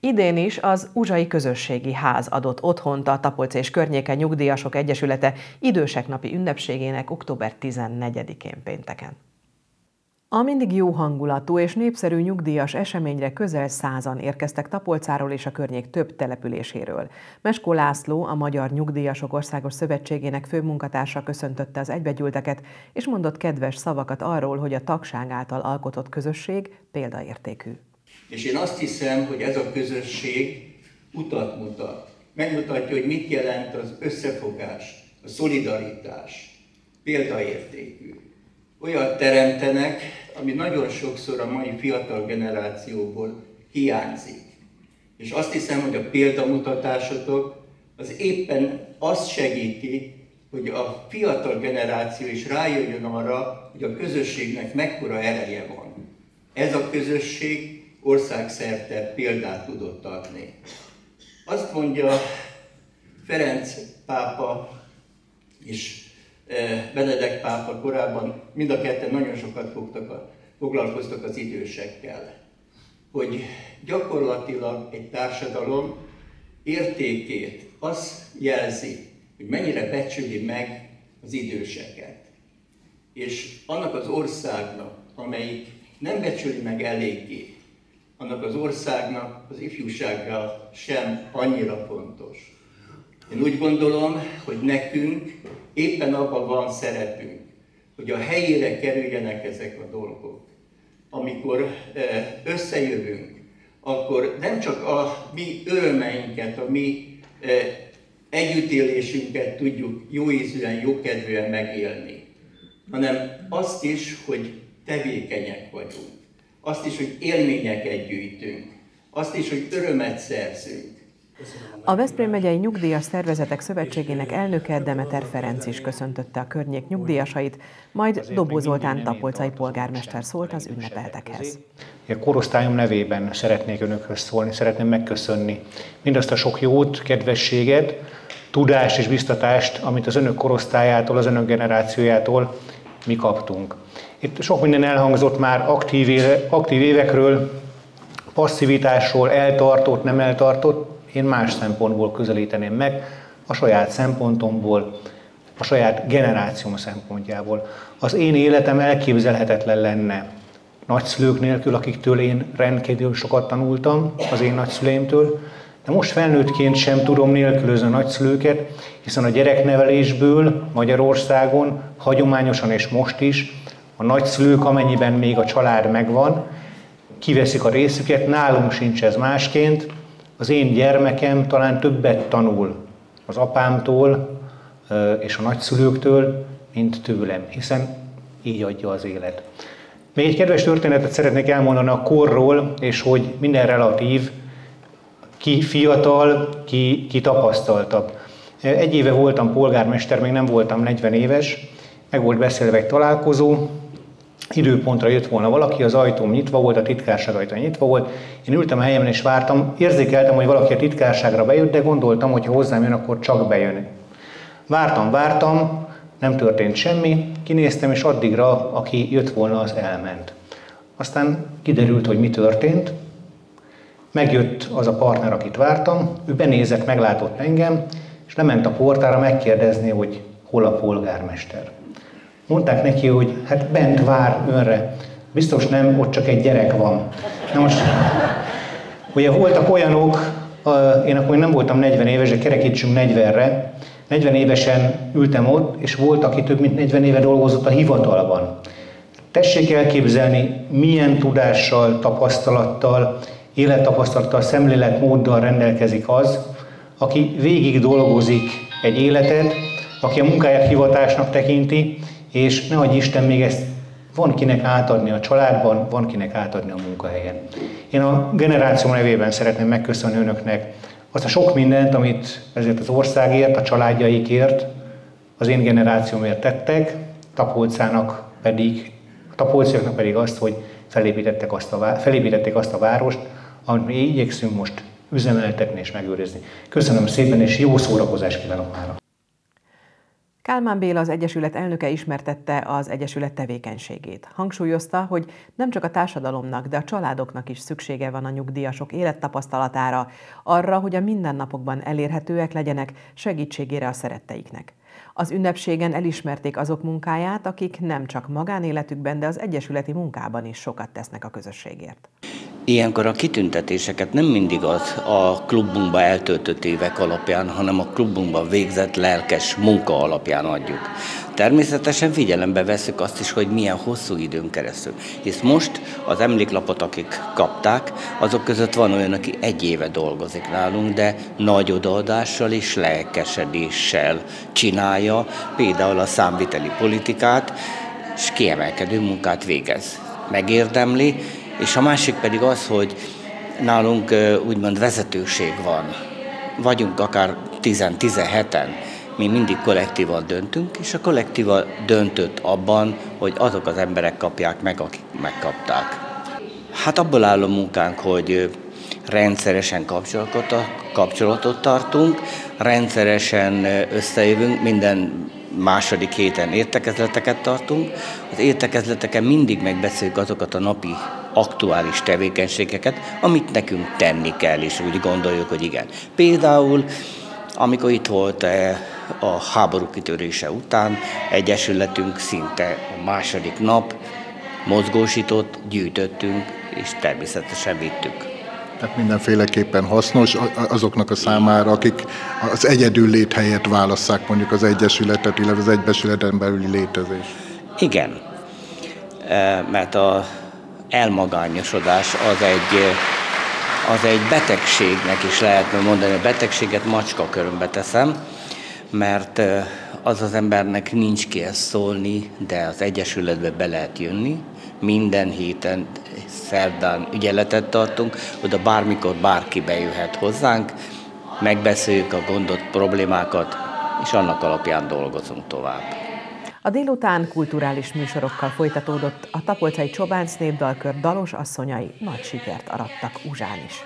Idén is az Uzsai Közösségi Ház adott otthont a Tapolc és Környéke Nyugdíjasok Egyesülete idősek napi ünnepségének október 14-én pénteken. A mindig jó hangulatú és népszerű nyugdíjas eseményre közel százan érkeztek Tapolcáról és a környék több településéről. Mesko László, a Magyar Nyugdíjasok Országos Szövetségének főmunkatársa köszöntötte az egybegyűlteket, és mondott kedves szavakat arról, hogy a tagság által alkotott közösség példaértékű. És én azt hiszem, hogy ez a közösség utat mutat. Megmutatja, hogy mit jelent az összefogás, a szolidaritás. Példaértékű. Olyat teremtenek, ami nagyon sokszor a mai fiatal generációból hiányzik. És azt hiszem, hogy a példamutatásotok az éppen azt segíti, hogy a fiatal generáció is rájöjjön arra, hogy a közösségnek mekkora ereje van. Ez a közösség országszerte példát tudott adni. Azt mondja Ferenc pápa és e, Benedek pápa korábban, mind a ketten nagyon sokat fogtak a, foglalkoztak az idősekkel, hogy gyakorlatilag egy társadalom értékét az jelzi, hogy mennyire becsüli meg az időseket. És annak az országnak, amelyik nem becsüli meg eléggé annak az országnak az ifjúsággal sem annyira fontos. Én úgy gondolom, hogy nekünk éppen abban van szerepünk, hogy a helyére kerüljenek ezek a dolgok. Amikor e, összejövünk, akkor nem csak a mi örömeinket, a mi e, együttélésünket tudjuk jóízűen, jókedvűen megélni, hanem azt is, hogy tevékenyek vagyunk azt is, hogy élményeket gyűjtünk, azt is, hogy örömet szerzünk. A Veszprém megyei Nyugdíjas Szervezetek Szövetségének elnöke Demeter Ferenc is köszöntötte a környék nyugdíjasait, majd Dobó Zoltán tapolcai polgármester szólt az ünnepeltekhez. A korosztályom nevében szeretnék önökhöz szólni, szeretném megköszönni mindazt a sok jót, kedvességet, tudást és biztatást, amit az önök korosztályától, az önök generációjától mi kaptunk. Itt sok minden elhangzott már aktív, éve, aktív évekről, passzivitásról, eltartott, nem eltartott. Én más szempontból közelíteném meg, a saját szempontomból, a saját generációm szempontjából. Az én életem elképzelhetetlen lenne nagyszülők nélkül, akiktől én rendkívül sokat tanultam, az én nagyszüleimtől, de most felnőttként sem tudom nélkülözni a nagyszülőket, hiszen a gyereknevelésből Magyarországon hagyományosan és most is a nagyszülők, amennyiben még a család megvan, kiveszik a részüket, nálunk sincs ez másként. Az én gyermekem talán többet tanul az apámtól és a nagyszülőktől, mint tőlem, hiszen így adja az élet. Még egy kedves történetet szeretnék elmondani a korról, és hogy minden relatív, ki fiatal, ki, ki tapasztaltabb. Egy éve voltam polgármester, még nem voltam 40 éves, meg volt beszélve egy találkozó, időpontra jött volna valaki, az ajtóm nyitva volt, a titkárság ajtó nyitva volt, én ültem a helyemen és vártam, érzékeltem, hogy valaki a titkárságra bejött, de gondoltam, hogy ha hozzám jön, akkor csak bejön. Vártam, vártam, nem történt semmi, kinéztem, és addigra, aki jött volna, az elment. Aztán kiderült, hogy mi történt, megjött az a partner, akit vártam, ő benézett, meglátott engem, és lement a portára megkérdezni, hogy hol a polgármester. Mondták neki, hogy hát bent vár önre. Biztos nem, ott csak egy gyerek van. Na most, ugye voltak olyanok, én akkor nem voltam 40 éves, de kerekítsünk 40-re, 40 évesen ültem ott, és volt, aki több mint 40 éve dolgozott a hivatalban. Tessék elképzelni, milyen tudással, tapasztalattal, élettapasztalattal, szemléletmóddal rendelkezik az, aki végig dolgozik egy életet, aki a munkáját hivatásnak tekinti, és ne adj Isten még ezt van kinek átadni a családban, van kinek átadni a munkahelyen. Én a generáció nevében szeretném megköszönni önöknek azt a sok mindent, amit ezért az országért, a családjaikért, az én generációmért tettek, Tapolcának pedig, a tapolciaknak pedig azt, hogy felépítettek azt a, felépítették azt a várost, amit mi igyekszünk most üzemeltetni és megőrizni. Köszönöm szépen, és jó szórakozást kívánok már! Kálmán Béla az Egyesület elnöke ismertette az Egyesület tevékenységét. Hangsúlyozta, hogy nem csak a társadalomnak, de a családoknak is szüksége van a nyugdíjasok élettapasztalatára, arra, hogy a mindennapokban elérhetőek legyenek segítségére a szeretteiknek. Az ünnepségen elismerték azok munkáját, akik nem csak magánéletükben, de az egyesületi munkában is sokat tesznek a közösségért. Ilyenkor a kitüntetéseket nem mindig az a klubunkba eltöltött évek alapján, hanem a klubunkban végzett lelkes munka alapján adjuk. Természetesen figyelembe veszük azt is, hogy milyen hosszú időn keresztül. Hisz most az emléklapot, akik kapták, azok között van olyan, aki egy éve dolgozik nálunk, de nagy odaadással és lelkesedéssel csinálja, például a számviteli politikát, és kiemelkedő munkát végez. Megérdemli, és a másik pedig az, hogy nálunk úgymond vezetőség van. Vagyunk akár 10-17-en, mi mindig kollektívan döntünk, és a kollektíva döntött abban, hogy azok az emberek kapják meg, akik megkapták. Hát abból áll a munkánk, hogy rendszeresen kapcsolatot, kapcsolatot tartunk, rendszeresen összejövünk, minden második héten értekezleteket tartunk. Az értekezleteken mindig megbeszéljük azokat a napi aktuális tevékenységeket, amit nekünk tenni kell, és úgy gondoljuk, hogy igen. Például, amikor itt volt eh, a háború kitörése után, egyesületünk szinte a második nap mozgósított, gyűjtöttünk, és természetesen vittük. Tehát mindenféleképpen hasznos azoknak a számára, akik az egyedül léthelyet válasszák mondjuk az Egyesületet, illetve az Egyesületen belüli létezés. Igen, e, mert a elmagányosodás az egy, az egy betegségnek is lehetne mondani. A betegséget macska körömbe teszem, mert az az embernek nincs ki ezt szólni, de az Egyesületbe be lehet jönni, minden héten szerdán ügyeletet tartunk, oda bármikor bárki bejöhet hozzánk, megbeszéljük a gondot, problémákat, és annak alapján dolgozunk tovább. A délután kulturális műsorokkal folytatódott, a Tapolcai Csobánc népdalkör dalos asszonyai nagy sikert arattak Uzsán is.